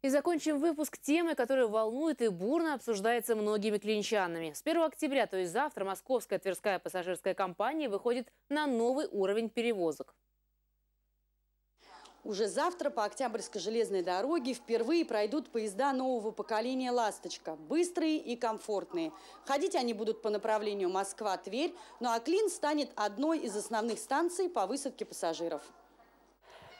И закончим выпуск темой, которая волнует и бурно обсуждается многими клинчанами. С 1 октября, то есть завтра, Московская Тверская пассажирская компания выходит на новый уровень перевозок. Уже завтра по Октябрьской железной дороге впервые пройдут поезда нового поколения «Ласточка». Быстрые и комфортные. Ходить они будут по направлению Москва-Тверь, ну а Клин станет одной из основных станций по высадке пассажиров.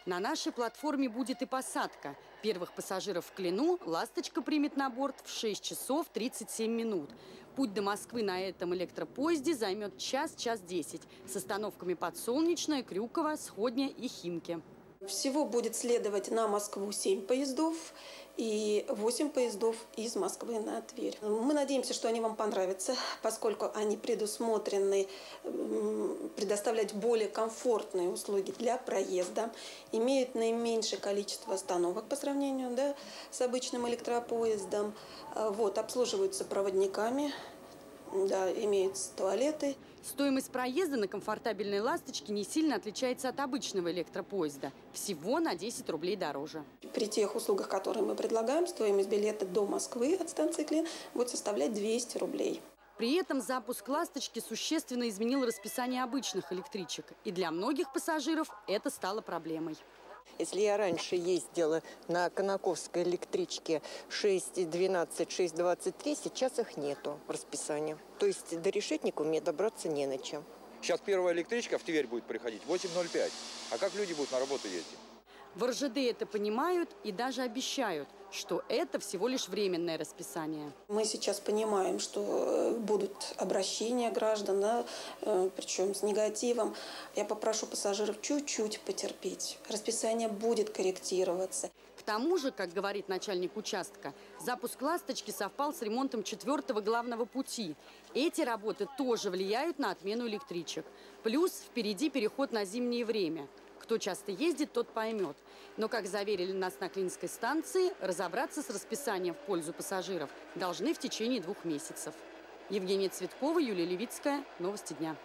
На нашей платформе будет и посадка. Первых пассажиров в Клину «Ласточка» примет на борт в 6 часов 37 минут. Путь до Москвы на этом электропоезде займет час-час 10 с остановками Подсолнечная, Крюково, Сходня и Химки. Всего будет следовать на Москву 7 поездов и 8 поездов из Москвы на Тверь. Мы надеемся, что они вам понравятся, поскольку они предусмотрены предоставлять более комфортные услуги для проезда, имеют наименьшее количество остановок по сравнению да, с обычным электропоездом, а, вот, обслуживаются проводниками, да, имеются туалеты. Стоимость проезда на комфортабельной «Ласточке» не сильно отличается от обычного электропоезда. Всего на 10 рублей дороже. При тех услугах, которые мы предлагаем, стоимость билета до Москвы от станции Клин будет составлять 200 рублей. При этом запуск «Ласточки» существенно изменил расписание обычных электричек. И для многих пассажиров это стало проблемой. Если я раньше ездила на Конаковской электричке 6.12, 6.23, сейчас их нету в расписании. То есть до Решетникова мне добраться не на чем. Сейчас первая электричка в Тверь будет приходить 8.05. А как люди будут на работу ездить? В РЖД это понимают и даже обещают, что это всего лишь временное расписание. Мы сейчас понимаем, что э, будут обращения граждан, да, э, причем с негативом. Я попрошу пассажиров чуть-чуть потерпеть. Расписание будет корректироваться. К тому же, как говорит начальник участка, запуск «Ласточки» совпал с ремонтом четвертого главного пути. Эти работы тоже влияют на отмену электричек. Плюс впереди переход на зимнее время – кто часто ездит, тот поймет. Но, как заверили нас на Клинской станции, разобраться с расписанием в пользу пассажиров должны в течение двух месяцев. Евгения Цветкова, Юлия Левицкая. Новости дня.